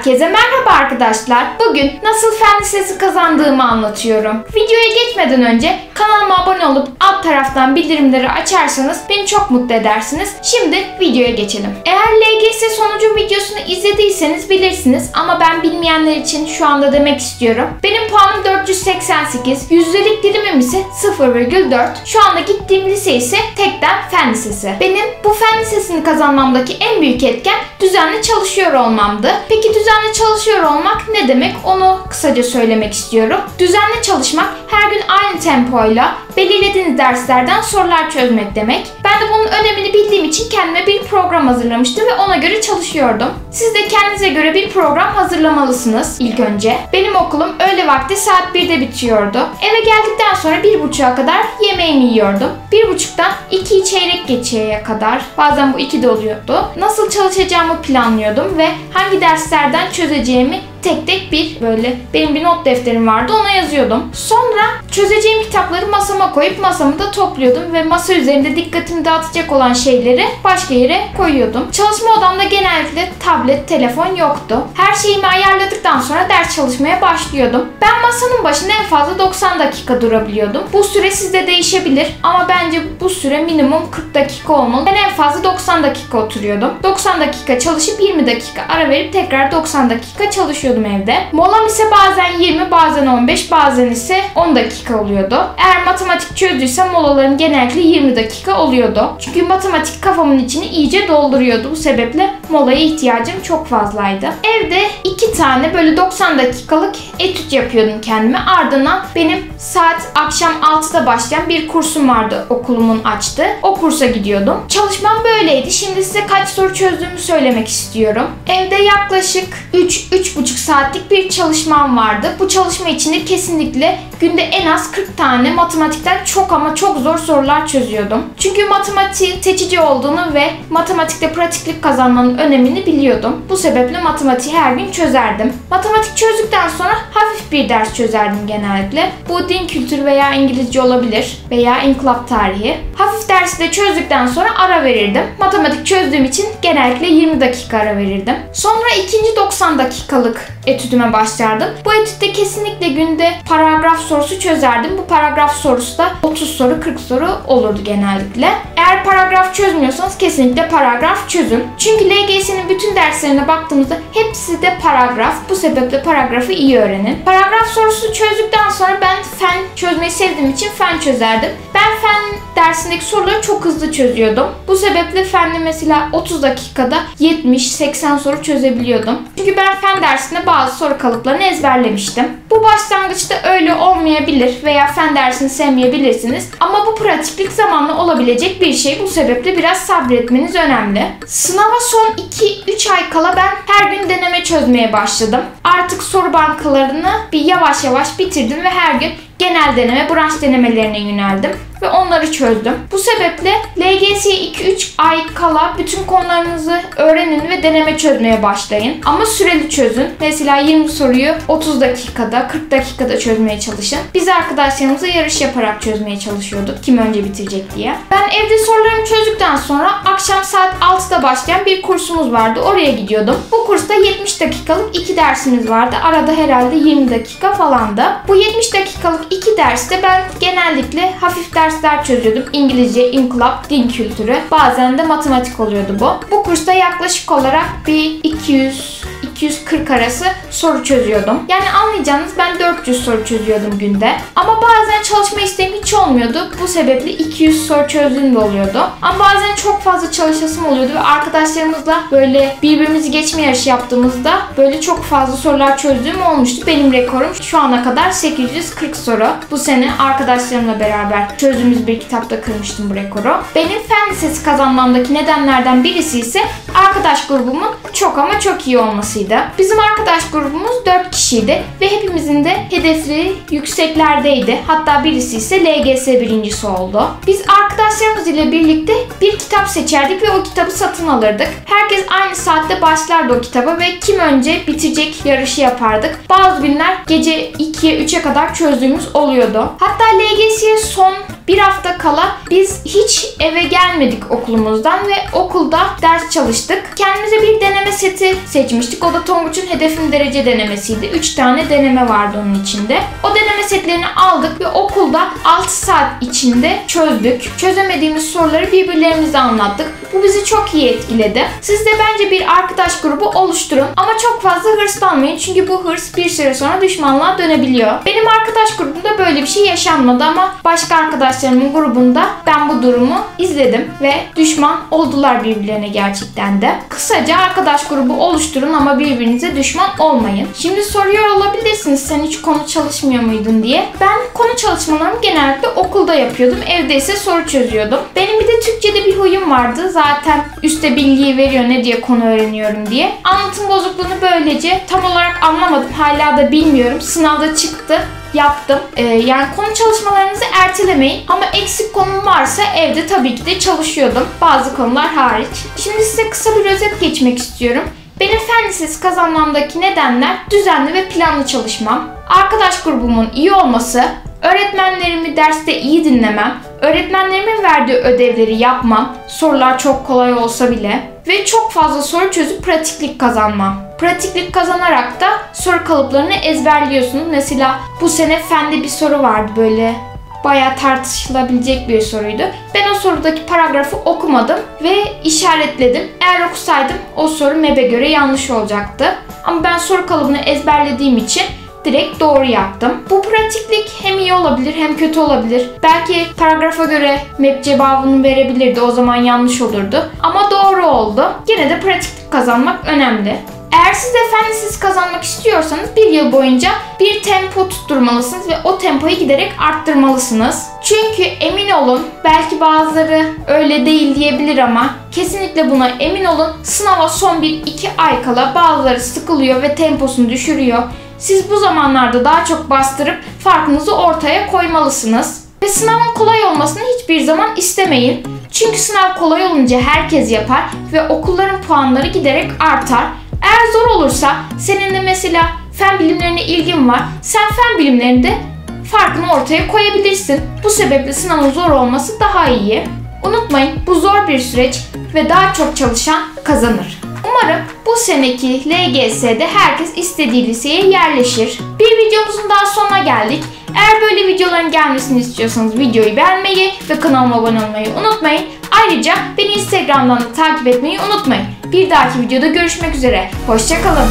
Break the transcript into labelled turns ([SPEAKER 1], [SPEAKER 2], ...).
[SPEAKER 1] Herkese merhaba arkadaşlar. Bugün nasıl fen lisesi kazandığımı anlatıyorum. Videoya geçmeden önce kanalıma abone olup alt taraftan bildirimleri açarsanız beni çok mutlu edersiniz. Şimdi videoya geçelim. Eğer LGS sonucu videosunu izlediyseniz bilirsiniz ama ben bilmeyenler için şu anda demek istiyorum. Benim puanım 488, yüzdelik dilimim ise 0,4. Şu anda gittiğim lise ise tekten fen lisesi. Benim bu fen lisesini kazanmamdaki en büyük etken düzenli çalışıyor olmamdı. Peki düzenli çalışıyor olmak ne demek? Onu kısaca söylemek istiyorum. Düzenli çalışmak her gün aynı tempoyla belirlediğiniz derslerden sorular çözmek demek. Ben de bunun önemini bildiğim için kendime bir program hazırlamıştım ve ona göre çalışıyordum. Siz de kendinize göre bir program hazırlamalısınız ilk önce. Benim okulum öğle vakti saat 1'de bitiyordu. Eve geldikten sonra 1.30'a kadar yemeğimi yiyordum. 1.30'dan 2 çeyrek geçeye kadar bazen bu 2 de oluyordu. Nasıl çalışacağımı planlıyordum ve hangi derslerden çözeceğimi tek tek bir böyle benim bir not defterim vardı ona yazıyordum. Sonra çözeceğim kitapları masama koyup masamı da topluyordum ve masa üzerinde dikkatimi dağıtacak olan şeyleri başka yere koyuyordum. Çalışma odamda genellikle tablet, telefon yoktu. Her şeyimi ayarladıktan sonra ders çalışmaya başlıyordum. Ben masanın başında en fazla 90 dakika durabiliyordum. Bu süre sizde değişebilir ama bence bu süre minimum 40 dakika olmalı. Ben en fazla 90 dakika oturuyordum. 90 dakika çalışıp 20 dakika ara verip tekrar 90 dakika çalışıyordum evde. Molam ise bazen 20, bazen 15, bazen ise 10 dakika oluyordu. Eğer matematik çözdüysem molalarım genellikle 20 dakika oluyordu. Çünkü matematik kafamın içini iyice dolduruyordu. Bu sebeple molaya ihtiyacım çok fazlaydı. Evde iki tane böyle 90 dakikalık etüt yapıyordum kendime. Ardından benim saat akşam 6'da başlayan bir kursum vardı okulumun açtı. O kursa gidiyordum. Çalışmam böyleydi. Şimdi size kaç soru çözdüğümü söylemek istiyorum. Evde yaklaşık 3-3,5 saatlik bir çalışmam vardı. Bu çalışma içinde kesinlikle günde en az 40 tane matematikten çok ama çok zor sorular çözüyordum. Çünkü matematik seçici olduğunu ve matematikte pratiklik kazanmanın önemini biliyordum. Bu sebeple matematiği her gün çözerdim. Matematik çözdükten sonra hafif bir ders çözerdim genellikle. Bu din kültürü veya İngilizce olabilir veya inkılap tarihi. Hafif dersi de çözdükten sonra ara verirdim. Matematik çözdüğüm için genellikle 20 dakika ara verirdim. Sonra ikinci 90 dakikalık etüdüme başlardım. Bu etütte kesinlikle günde paragraf sorusu çözerdim. Bu paragraf sorusu da 30 soru 40 soru olurdu genellikle. Eğer paragraf çözmüyorsanız kesinlikle paragraf çözün. Çünkü LGS'nin bütün derslerine baktığımızda hepsi de paragraf. Bu sebeple paragrafı iyi öğrenin. Paragraf sorusu çözdükten sonra ben fen çözmeyi sevdiğim için fen çözerdim. Ben fen dersindeki soruları çok hızlı çözüyordum. Bu sebeple fende mesela 30 dakikada 70-80 soru çözebiliyordum. Çünkü ben fen dersinde bazı soru kalıplarını ezberlemiştim. Bu başlangıçta öyle olmayabilir veya fen dersini sevmeyebilirsiniz. Ama bu pratiklik zamanla olabilecek bir şey. Bu sebeple biraz sabretmeniz önemli. Sınava son 2-3 ay kala ben her gün deneme çözmeye başladım. Artık soru bankalarını bir yavaş yavaş bitirdim ve her gün genel deneme, branş denemelerine yöneldim ve onları çözdüm. Bu sebeple LGS'ye 2-3 ay kala bütün konularınızı öğrenin ve deneme çözmeye başlayın. Ama süreli çözün. Mesela 20 soruyu 30 dakikada, 40 dakikada çözmeye çalışın. Biz arkadaşlarımızla yarış yaparak çözmeye çalışıyorduk. Kim önce bitirecek diye. Ben evde sorularımı çözdükten sonra akşam saat 6'da başlayan bir kursumuz vardı. Oraya gidiyordum. Bu kursta 70 dakikalık 2 dersimiz vardı. Arada herhalde 20 dakika falandı. Bu 70 dakikalık 2 derste ben genellikle hafif ders dersler çözüyordum. İngilizce, inkılap, din kültürü. Bazen de matematik oluyordu bu. Bu kursta yaklaşık olarak bir 200 240 arası soru çözüyordum. Yani anlayacağınız ben 400 soru çözüyordum günde. Ama bazen çalışma isteğim hiç olmuyordu. Bu sebeple 200 soru çözdüğüm de oluyordu. Ama bazen çok fazla çalışasım oluyordu ve arkadaşlarımızla böyle birbirimizi geçme yarışı yaptığımızda böyle çok fazla sorular çözdüğüm olmuştu. Benim rekorum şu ana kadar 840 soru. Bu sene arkadaşlarımla beraber çözdüğümüz bir kitapta kırmıştım bu rekoru. Benim fen lisesi kazanmamdaki nedenlerden birisi ise arkadaş grubumun çok ama çok iyi olmasıydı. Bizim arkadaş grubumuz 4 kişiydi ve hepimizin de hedefleri yükseklerdeydi. Hatta birisi ise LGS birincisi oldu. Biz arkadaşlarımız ile birlikte bir kitap seçerdik ve o kitabı satın alırdık. Herkes aynı saatte başlardı o kitaba ve kim önce bitirecek yarışı yapardık. Bazı günler gece 2'ye 3'e kadar çözdüğümüz oluyordu. Hatta LGS'ye son Bir hafta kala biz hiç eve gelmedik okulumuzdan ve okulda ders çalıştık. Kendimize bir deneme seti seçmiştik. O da Tonguç'un hedefin derece denemesiydi. 3 tane deneme vardı onun içinde. O deneme setlerini aldık ve okulda 6 saat içinde çözdük. Çözemediğimiz soruları birbirlerimize anlattık. Bu bizi çok iyi etkiledi. Siz de bence bir arkadaş grubu oluşturun ama çok fazla hırslanmayın çünkü bu hırs bir süre sonra düşmanlığa dönebiliyor. Benim arkadaş grubumda böyle bir şey yaşanmadı ama başka arkadaşlarımın grubunda ben bu durumu izledim ve düşman oldular birbirlerine gerçekten de. Kısaca arkadaş grubu oluşturun ama birbirinize düşman olmayın. Şimdi soruyor olabilirsiniz sen hiç konu çalışmıyor muydun diye. Ben konu çalışmalarımı genellikle okulda yapıyordum. Evde ise soru çözüyordum. Benim bir de Türkçe'de bir huyum vardı. Zaten üste bilgiyi veriyor ne diye konu öğreniyorum diye. Anlatım bozukluğunu böylece tam olarak anlamadım. Hala da bilmiyorum. Sınavda çıktı yaptım. Ee, yani konu çalışmalarınızı ertelemeyin. Ama eksik konum varsa evde tabii ki de çalışıyordum. Bazı konular hariç. Şimdi size kısa bir özet geçmek istiyorum. Benim fen lisesi kazanmamdaki nedenler düzenli ve planlı çalışmam, arkadaş grubumun iyi olması, öğretmenlerimi derste iyi dinlemem, öğretmenlerimin verdiği ödevleri yapmam, sorular çok kolay olsa bile ve çok fazla soru çözüp pratiklik kazanmam. Pratiklik kazanarak da soru kalıplarını ezberliyorsunuz. Mesela bu sene fende bir soru vardı böyle bayağı tartışılabilecek bir soruydu. Ben o sorudaki paragrafı okumadım ve işaretledim. Eğer okusaydım o soru MEB'e göre yanlış olacaktı. Ama ben soru kalıbını ezberlediğim için direkt doğru yaptım. Bu pratiklik hem iyi olabilir hem kötü olabilir. Belki paragrafa göre MEP cevabını verebilirdi o zaman yanlış olurdu. Ama doğru oldu. Yine de pratiklik kazanmak önemli. Eğer siz de fen lisesi kazanmak istiyorsanız bir yıl boyunca bir tempo tutturmalısınız ve o tempoyu giderek arttırmalısınız. Çünkü emin olun belki bazıları öyle değil diyebilir ama kesinlikle buna emin olun sınava son 1-2 ay kala bazıları sıkılıyor ve temposunu düşürüyor. Siz bu zamanlarda daha çok bastırıp farkınızı ortaya koymalısınız. Ve sınavın kolay olmasını hiçbir zaman istemeyin. Çünkü sınav kolay olunca herkes yapar ve okulların puanları giderek artar. Eğer zor olursa senin de mesela fen bilimlerine ilgin var. Sen fen bilimlerinde farkını ortaya koyabilirsin. Bu sebeple sınavın zor olması daha iyi. Unutmayın bu zor bir süreç ve daha çok çalışan kazanır. Umarım bu seneki LGS'de herkes istediği liseye yerleşir. Bir videomuzun daha sonuna geldik. Eğer böyle videoların gelmesini istiyorsanız videoyu beğenmeyi ve kanalıma abone olmayı unutmayın. Ayrıca beni Instagram'dan da takip etmeyi unutmayın. Bir dahaki videoda görüşmek üzere. Hoşçakalın.